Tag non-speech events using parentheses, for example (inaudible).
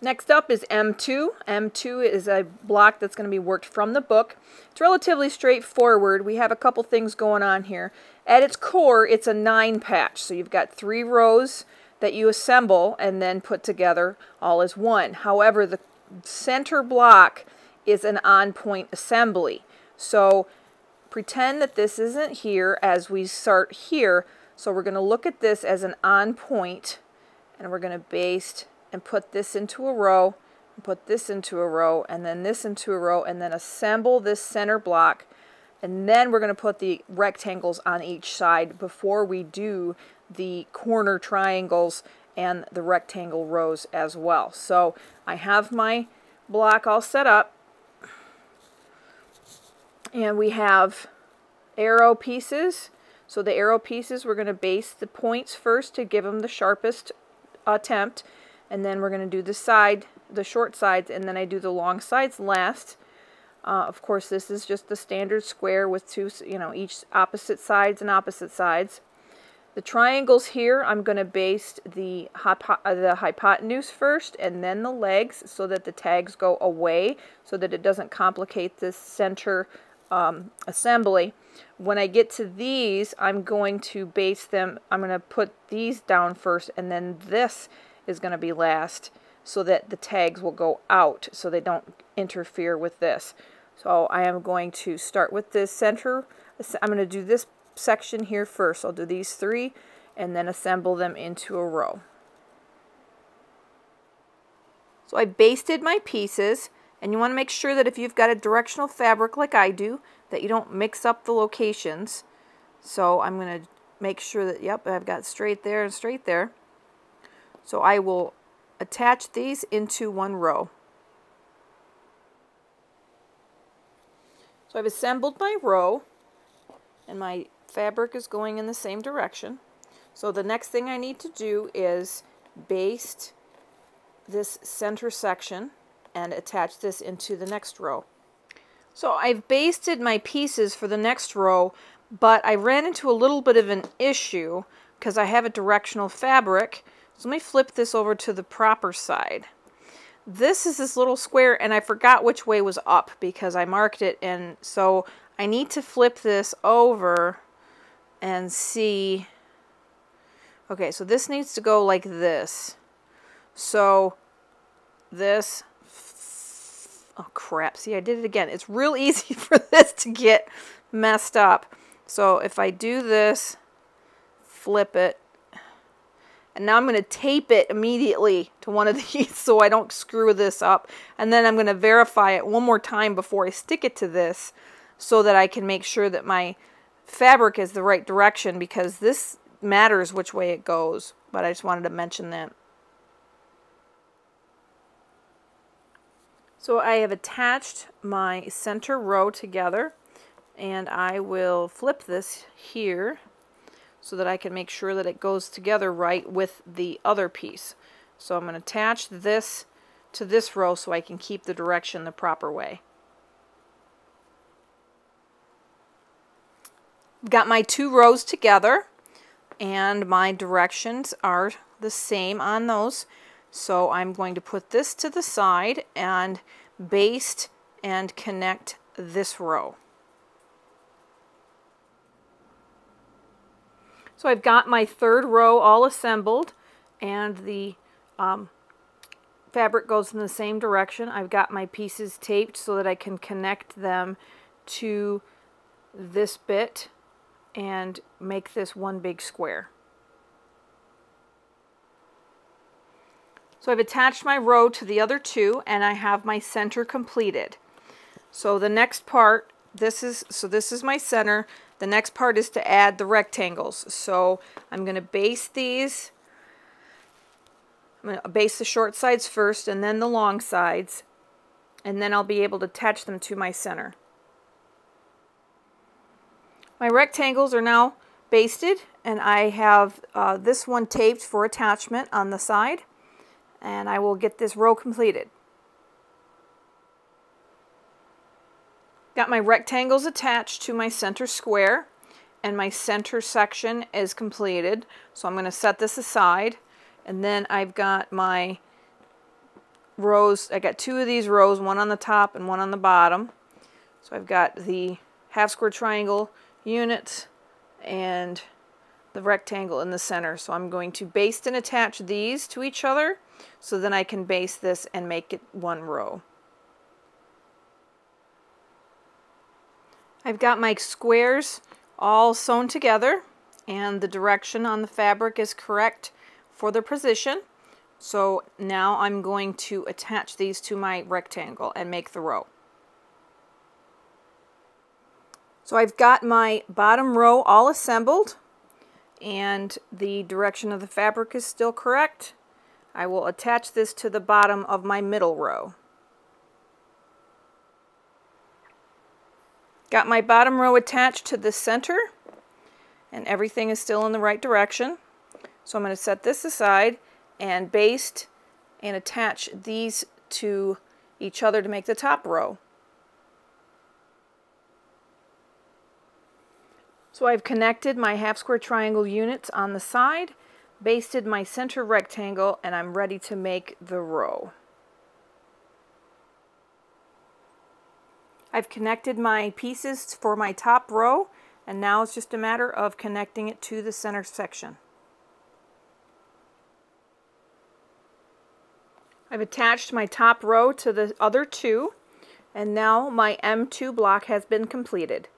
Next up is M2. M2 is a block that's going to be worked from the book. It's relatively straightforward. We have a couple things going on here. At its core, it's a nine patch. So you've got three rows that you assemble and then put together all as one. However, the center block is an on-point assembly. So pretend that this isn't here as we start here. So we're going to look at this as an on-point and we're going to baste and put this into a row, and put this into a row, and then this into a row, and then assemble this center block. And then we're going to put the rectangles on each side before we do the corner triangles and the rectangle rows as well. So I have my block all set up. And we have arrow pieces. So the arrow pieces, we're going to baste the points first to give them the sharpest attempt and then we're going to do the side, the short sides, and then I do the long sides last. Uh, of course, this is just the standard square with two, you know, each opposite sides and opposite sides. The triangles here, I'm going to baste the, uh, the hypotenuse first and then the legs so that the tags go away so that it doesn't complicate this center um, assembly. When I get to these, I'm going to baste them, I'm going to put these down first and then this is going to be last so that the tags will go out so they don't interfere with this. So I am going to start with this center. I'm going to do this section here first. I'll do these three and then assemble them into a row. So I basted my pieces and you want to make sure that if you've got a directional fabric like I do that you don't mix up the locations. So I'm going to make sure that, yep, I've got straight there and straight there. So I will attach these into one row. So I've assembled my row and my fabric is going in the same direction. So the next thing I need to do is baste this center section and attach this into the next row. So I've basted my pieces for the next row, but I ran into a little bit of an issue because I have a directional fabric so let me flip this over to the proper side. This is this little square and I forgot which way was up because I marked it and so I need to flip this over and see. Okay, so this needs to go like this. So this, oh crap, see I did it again. It's real (laughs) easy for this to get messed up. So if I do this, flip it, and now I'm going to tape it immediately to one of (laughs) these so I don't screw this up. And then I'm going to verify it one more time before I stick it to this so that I can make sure that my fabric is the right direction because this matters which way it goes. But I just wanted to mention that. So I have attached my center row together and I will flip this here so that I can make sure that it goes together right with the other piece. So I'm going to attach this to this row so I can keep the direction the proper way. Got my two rows together and my directions are the same on those. So I'm going to put this to the side and baste and connect this row. So I've got my third row all assembled and the um, fabric goes in the same direction. I've got my pieces taped so that I can connect them to this bit and make this one big square. So I've attached my row to the other two and I have my center completed. So the next part, this is so this is my center. The next part is to add the rectangles. So I'm going to baste these. I'm going to baste the short sides first and then the long sides. And then I'll be able to attach them to my center. My rectangles are now basted and I have uh, this one taped for attachment on the side. And I will get this row completed. Got my rectangles attached to my center square and my center section is completed. So I'm going to set this aside and then I've got my rows, I got two of these rows, one on the top and one on the bottom. So I've got the half square triangle unit and the rectangle in the center. So I'm going to baste and attach these to each other so then I can baste this and make it one row. I've got my squares all sewn together and the direction on the fabric is correct for the position. So now I'm going to attach these to my rectangle and make the row. So I've got my bottom row all assembled and the direction of the fabric is still correct. I will attach this to the bottom of my middle row. Got my bottom row attached to the center and everything is still in the right direction. So I'm going to set this aside and baste and attach these to each other to make the top row. So I've connected my half square triangle units on the side, basted my center rectangle, and I'm ready to make the row. I've connected my pieces for my top row and now it's just a matter of connecting it to the center section. I've attached my top row to the other two and now my M2 block has been completed.